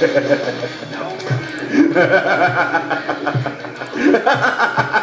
no.